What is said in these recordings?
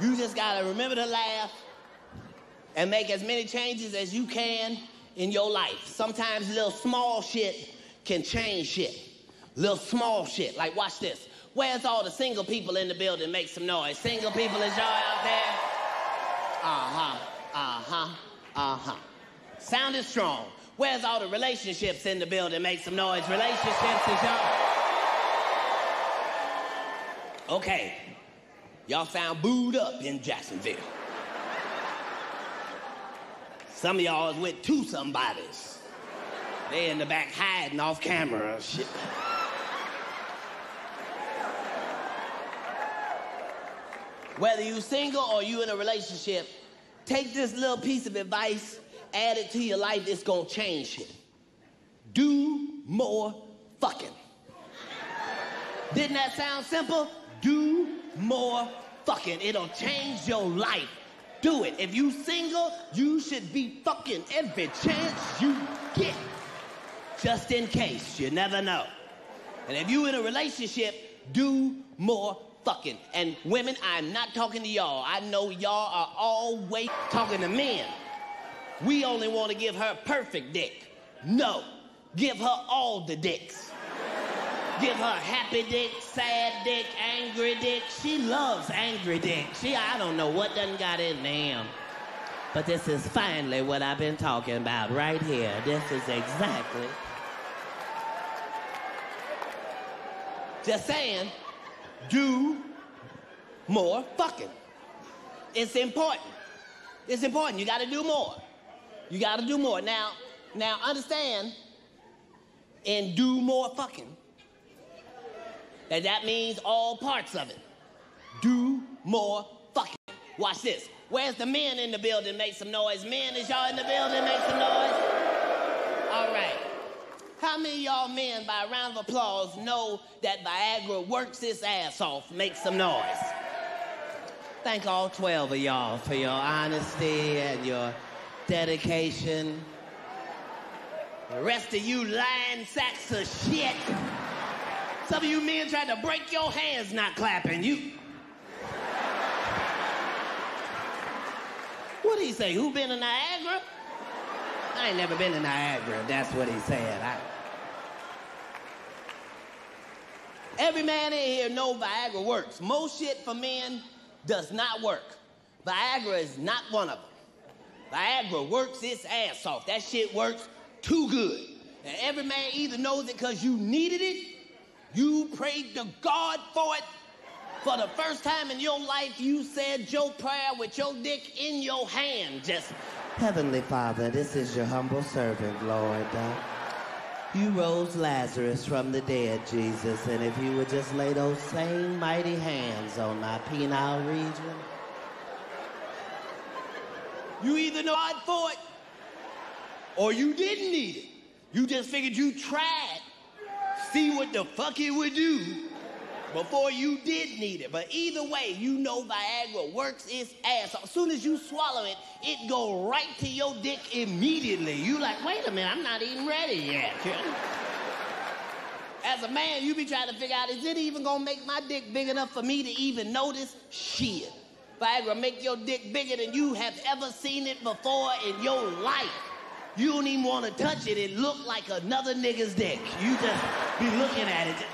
You just gotta remember to laugh and make as many changes as you can in your life. Sometimes little small shit can change shit. Little small shit. Like, watch this. Where's all the single people in the building? Make some noise. Single people, is y'all out there? Uh huh. Uh huh. Uh huh. Sound is strong. Where's all the relationships in the building? Make some noise. Relationships is y'all. Okay. Y'all sound booed up in Jacksonville. Some of y'all is with two somebodies. They in the back hiding off camera. Shit. Whether you single or you in a relationship, take this little piece of advice, add it to your life, it's gonna change shit. Do more fucking. Didn't that sound simple? Do more fucking. It'll change your life. Do it. If you single, you should be fucking every chance you get. Just in case. You never know. And if you in a relationship, do more fucking. And women, I'm not talking to y'all. I know y'all are always talking to men. We only want to give her perfect dick. No. Give her all the dicks. Give her happy dick, sad dick, angry dick. She loves angry dick. She, I don't know what done got in them. But this is finally what I've been talking about right here. This is exactly. Just saying, do more fucking. It's important. It's important. You got to do more. You got to do more. Now, now understand. And do more fucking and that means all parts of it. Do more fucking. Watch this. Where's the men in the building? Make some noise. Men, is y'all in the building? Make some noise. All right. How many y'all men, by a round of applause, know that Viagra works its ass off? Make some noise. Thank all 12 of y'all for your honesty and your dedication. The rest of you lying sacks of shit. Some of you men tried to break your hands not clapping. You. What did he say? Who been to Niagara? I ain't never been to Niagara. That's what he said. I... Every man in here know Viagra works. Most shit for men does not work. Viagra is not one of them. Viagra works its ass off. That shit works too good. And every man either knows it because you needed it you prayed to God for it. For the first time in your life, you said your prayer with your dick in your hand. Just, Heavenly Father, this is your humble servant, Lord. Uh, you rose Lazarus from the dead, Jesus, and if you would just lay those same mighty hands on my penile region, you either know God for it or you didn't need it. You just figured you tried see what the fuck it would do before you did need it. But either way, you know Viagra works its ass. As soon as you swallow it, it go right to your dick immediately. You like, wait a minute, I'm not even ready yet. As a man, you be trying to figure out, is it even gonna make my dick big enough for me to even notice? Shit. Viagra make your dick bigger than you have ever seen it before in your life. You don't even want to touch it. It look like another nigga's dick. You just be looking at it.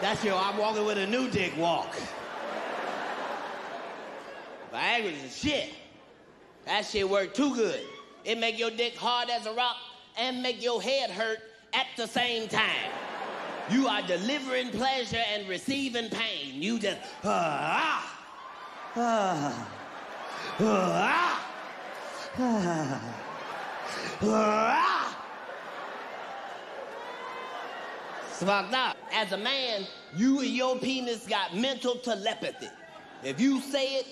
That's your I'm walking with a new dick walk. Viagra's a shit. That shit work too good. It make your dick hard as a rock and make your head hurt at the same time. You are delivering pleasure and receiving pain. You just ah ah ah ah ah. It's fucked up. As a man, you and your penis got mental telepathy. If you say it,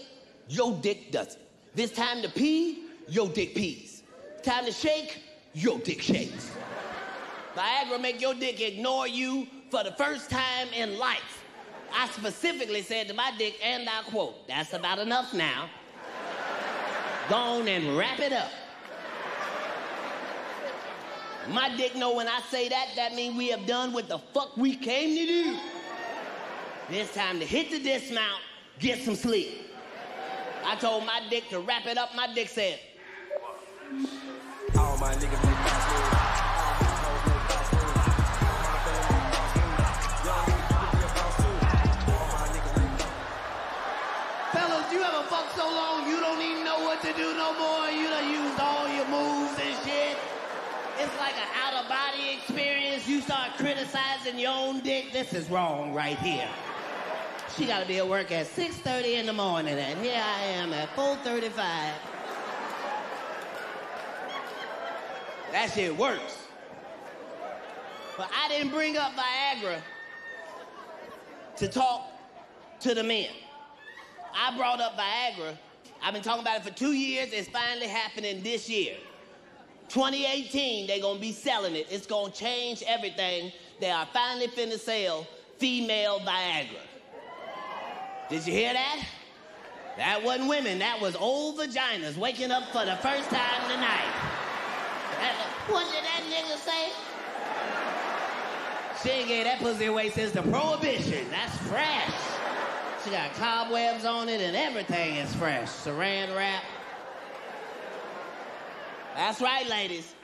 your dick does it. This time to pee, your dick pees. Time to shake, your dick shakes. Viagra make your dick ignore you for the first time in life. I specifically said to my dick, and I quote, that's about enough now. Go on and wrap it up. My dick know when I say that, that means we have done what the fuck we came to do. It's time to hit the dismount, get some sleep. I told my dick to wrap it up. My dick said, All my niggas so long you don't even know what to do no more. You done used all your moves and shit. It's like an out of body experience. You start criticizing your own dick. This is wrong right here. She gotta be at work at 6.30 in the morning, and here I am at 4.35. That shit works. But I didn't bring up Viagra to talk to the men. I brought up Viagra. I've been talking about it for two years. It's finally happening this year. 2018, they're gonna be selling it. It's gonna change everything. They are finally finna sell female Viagra. Did you hear that? That wasn't women, that was old vaginas waking up for the first time tonight. What did that nigga say? She ain't gave that pussy away since the prohibition. That's fresh. She got cobwebs on it and everything is fresh. Saran wrap. That's right, ladies.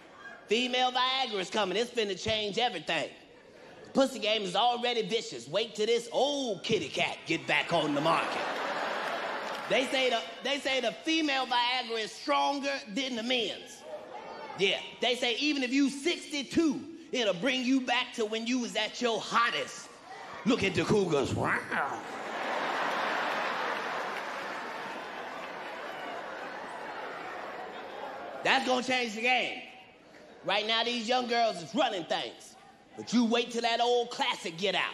Female Viagra is coming. It's finna change everything. pussy game is already vicious. Wait till this old kitty cat get back on the market. They say the they say the female Viagra is stronger than the men's. Yeah, they say even if you 62, it'll bring you back to when you was at your hottest. Look at the cougars. Wow. That's gonna change the game. Right now, these young girls is running things. But you wait till that old classic get out.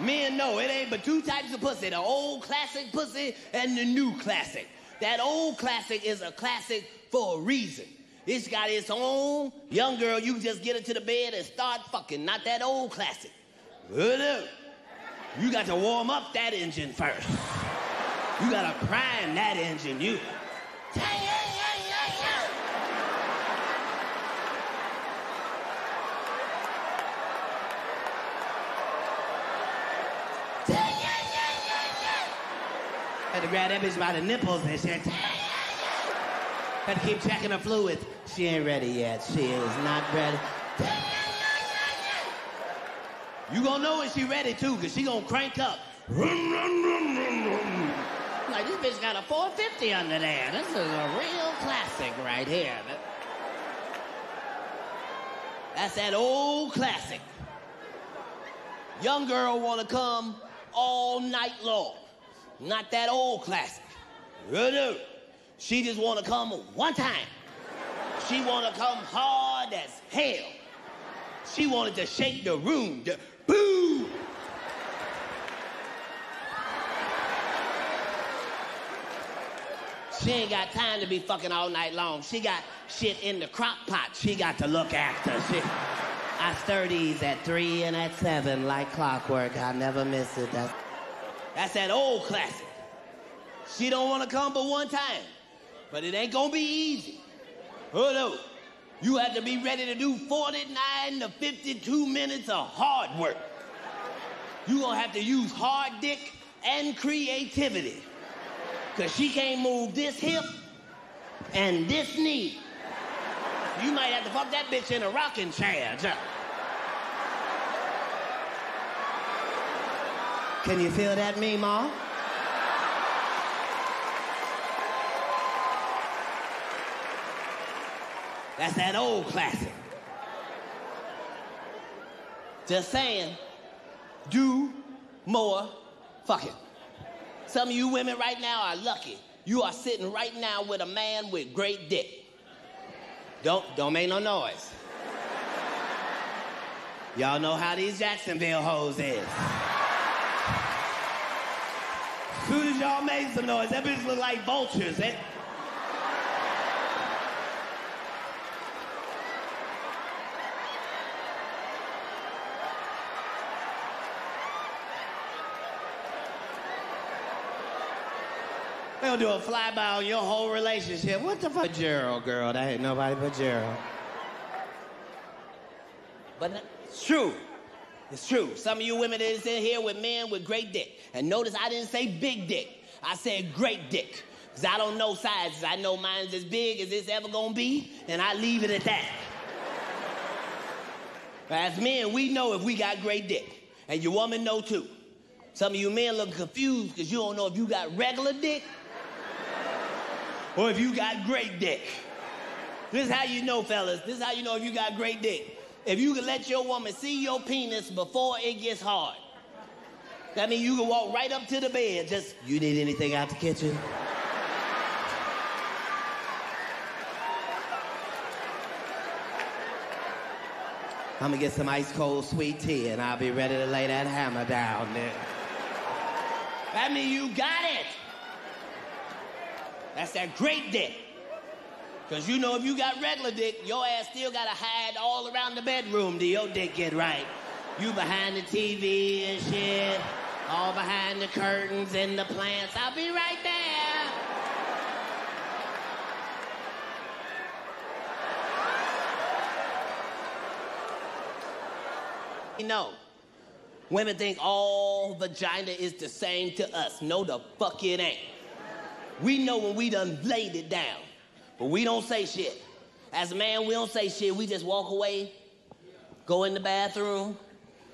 Men know it ain't but two types of pussy, the old classic pussy and the new classic. That old classic is a classic for a reason. It's got its own young girl, you just get into the bed and start fucking, not that old classic. You got to warm up that engine first. You gotta prime that engine. You Had to grab that bitch by the nipples and shit. Had to keep checking her fluid. She ain't ready yet. She is not ready. You gonna know when she ready too, cause she gonna crank up. Like this bitch got a 450 under there. This is a real classic right here. That's that old classic. Young girl wanna come all night long. Not that old classic. no. She just wanna come one time. She wanna come hard as hell. She wanted to shake the room. Boo! She ain't got time to be fucking all night long. She got shit in the crock pot she got to look after. She, I stir these at three and at seven like clockwork. I never miss it. That's, that's that old classic. She don't want to come but one time. But it ain't gonna be easy. Oh no. You have to be ready to do 49 to 52 minutes of hard work. You gonna have to use hard dick and creativity. Because she can't move this hip and this knee. You might have to fuck that bitch in a rocking chair. Can you feel that, me, Ma? That's that old classic. Just saying, do more fucking. Some of you women right now are lucky. You are sitting right now with a man with great dick. Don't don't make no noise. Y'all know how these Jacksonville hoes is. Soon as y'all made some noise, that bitch look like vultures. eh? They gonna do a flyby on your whole relationship. What the fuck, Gerald, girl? That ain't nobody but Gerald. But it's true. It's true. Some of you women is in here with men with great dick. And notice I didn't say big dick. I said great dick. Because I don't know sizes. I know mine's as big as it's ever going to be, and I leave it at that. As men, we know if we got great dick. And your woman know too. Some of you men look confused because you don't know if you got regular dick or if you got great dick. This is how you know, fellas. This is how you know if you got great dick. If you can let your woman see your penis before it gets hard. That means you can walk right up to the bed. Just, you need anything out the kitchen? I'm gonna get some ice cold sweet tea and I'll be ready to lay that hammer down there. That means you got it. That's that great dick. Cause you know if you got regular dick, your ass still gotta hide all around the bedroom till your dick get right. You behind the TV and shit, all behind the curtains and the plants. I'll be right there. You know, women think all vagina is the same to us. No, the fuck it ain't. We know when we done laid it down, but we don't say shit. As a man, we don't say shit. We just walk away, go in the bathroom,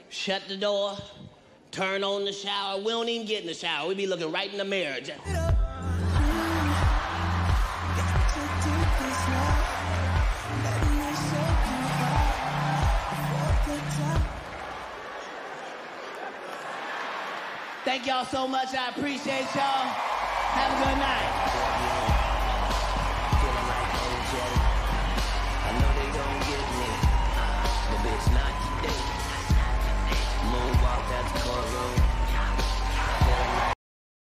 shut the door, turn on the shower. We don't even get in the shower. We be looking right in the mirror. Just... Thank y'all so much. I appreciate y'all. Have a good night.